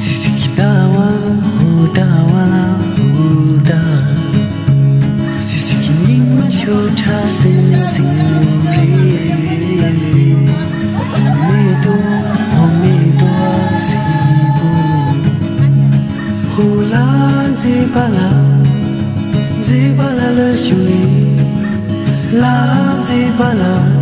Sisi ki tawa Ho tawa la ho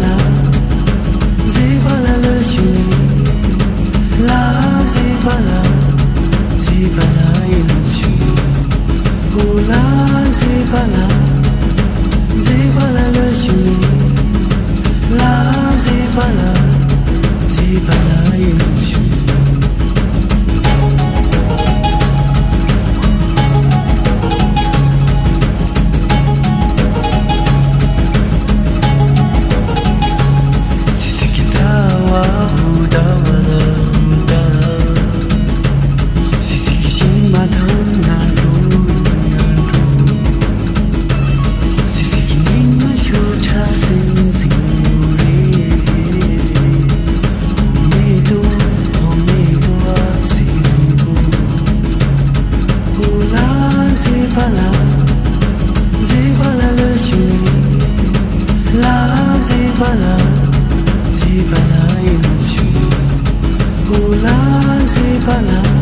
la 阿达那多那多，四季林木生花，生树绿。蜜多，蜂蜜多，蜜多。乌拉吉巴拉，吉巴拉乐舒，乌拉吉巴拉，吉巴拉乐舒，乌拉吉巴拉。